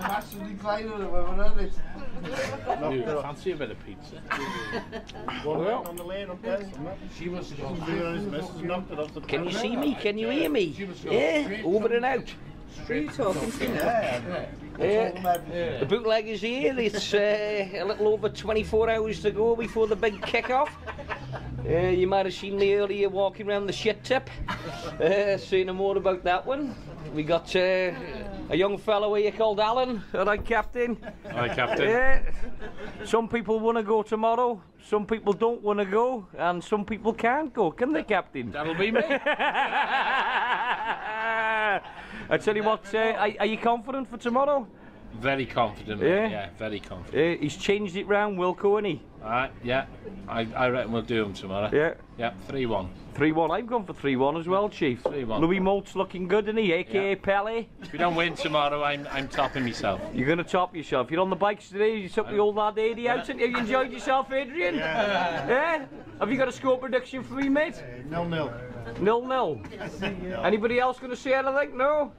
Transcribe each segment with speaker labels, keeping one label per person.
Speaker 1: massive decliner of women, aren't it?
Speaker 2: You fancy a bit of pizza?
Speaker 3: Well, on the lane up there.
Speaker 1: She must have gone
Speaker 3: Three on his missus knocked it off the
Speaker 4: Can you see me? Can you hear me? Yeah, over and out.
Speaker 5: Who are you talking to now?
Speaker 4: Yeah. The bootleg is here. It's uh, a little over 24 hours to go before the big kick-off. Uh, you might have seen me earlier walking around the shit tip. Uh, saying more about that one. We got uh, a young fellow here called Alan. All right, Captain.
Speaker 2: Hi, Captain.
Speaker 4: Yeah. Some people want to go tomorrow. Some people don't want to go, and some people can't go. Can they, Captain?
Speaker 2: That'll be me.
Speaker 4: I tell you what, uh, are, are you confident for tomorrow?
Speaker 2: Very confident.
Speaker 4: Yeah?
Speaker 2: Yeah, yeah very confident.
Speaker 4: Uh, he's changed it round, Wilco, hasn't he?
Speaker 2: Alright, yeah. I, I reckon we'll do them tomorrow.
Speaker 4: Yeah.
Speaker 2: Yeah, 3 1.
Speaker 4: 3 1. I've gone for 3 1 as well, Chief.
Speaker 2: 3-1.
Speaker 4: Louis Malt's looking good, isn't he? AKA
Speaker 2: Yeah.
Speaker 4: Pele.
Speaker 2: If we don't win tomorrow, I'm, I'm topping myself.
Speaker 4: You're going to top yourself. You're on the bikes today. You took the old lad 80 out. And have you enjoyed yourself, Adrian? Yeah. yeah? Have you got a score prediction for me, mate?
Speaker 3: Nil nil.
Speaker 4: Nil nil. Anybody else going to say anything? No?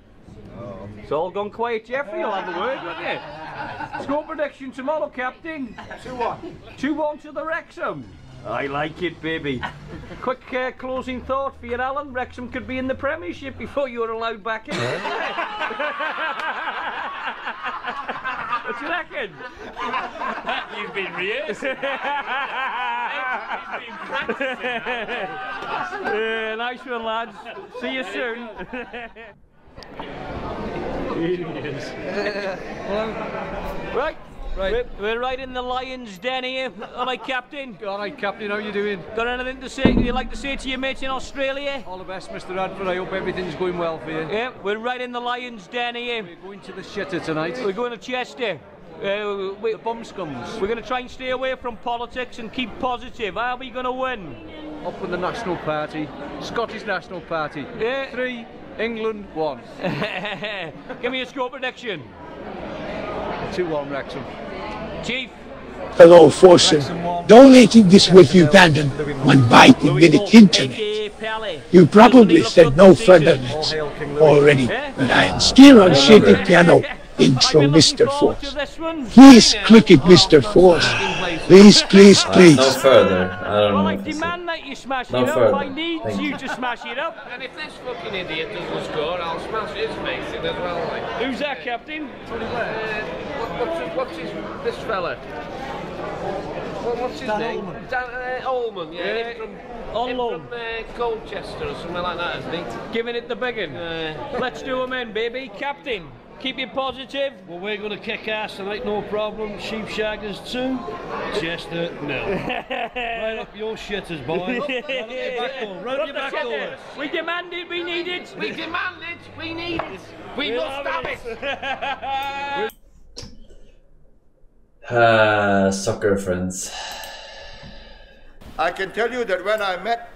Speaker 4: It's all gone quiet, Jeffrey. You'll have a word, won't you? Score prediction tomorrow, Captain. 2 1. 2 1 to the Wrexham. I like it, baby. Quick uh, closing thought for you, Alan. Wrexham could be in the Premiership before you were allowed back in. what do you reckon?
Speaker 2: You've been rehearsing.
Speaker 4: Uh, nice one, lads. See you soon. right.
Speaker 6: Right.
Speaker 4: We're, we're right in the lion's den here. All right, Captain.
Speaker 6: All right, Captain, how you doing?
Speaker 4: Got anything to say? You like to say to your mates in Australia?
Speaker 6: All the best, Mr. Radford. I hope everything's going well for you.
Speaker 4: Yeah, we're right in the lion's den here.
Speaker 6: We're going to the shitter tonight.
Speaker 4: We're going to Chester. Uh, we,
Speaker 6: the bum scums.
Speaker 4: we're going to try and stay away from politics and keep positive. Are we going to win?
Speaker 6: Up with the National Party. Scottish National Party.
Speaker 4: Yeah.
Speaker 6: Three, England, one.
Speaker 4: Give me a score prediction.
Speaker 6: 2-1 Wrexham.
Speaker 4: Chief.
Speaker 7: Hello, Forsen. Donating this with Ugandan one biting minute internet. You probably said no further
Speaker 4: look,
Speaker 7: than already, eh? but I am still on shaded piano intro,
Speaker 4: I've been looking
Speaker 7: Mr. Force.
Speaker 4: this one.
Speaker 7: Please click it, Mr. Force. Please, please, please!
Speaker 8: No
Speaker 7: please.
Speaker 8: further. I don't
Speaker 4: Well,
Speaker 8: know.
Speaker 4: I demand that you smash
Speaker 8: No
Speaker 4: it up.
Speaker 8: further.
Speaker 4: I need
Speaker 8: Thank
Speaker 4: you
Speaker 8: you.
Speaker 4: to smash it up.
Speaker 9: And if this fucking idiot doesn't score, I'll smash his face in as well. Like.
Speaker 4: Who's that, Captain?
Speaker 9: Uh, what, what's, his, what's his, this fella? What, what's his name? Dan uh, Ullman, yeah.
Speaker 4: Yeah.
Speaker 9: Him from,
Speaker 4: On
Speaker 9: him
Speaker 4: loan.
Speaker 9: from uh, Colchester or something like that, isn't he?
Speaker 4: Giving it the big one.
Speaker 9: Uh,
Speaker 4: Let's do him in, baby. Captain, keep it positive.
Speaker 10: Well, we're going to kick ass tonight, no problem. Sheep Shaggers 2, Chester nil. right up your shitters, boy. Right up your back door. Right up your back door.
Speaker 4: We demand it, we need it.
Speaker 9: we demand it, we need it, we
Speaker 4: We'll
Speaker 9: must
Speaker 4: have
Speaker 9: have it.
Speaker 8: Uh, soccer friends.
Speaker 11: I can tell you that when I met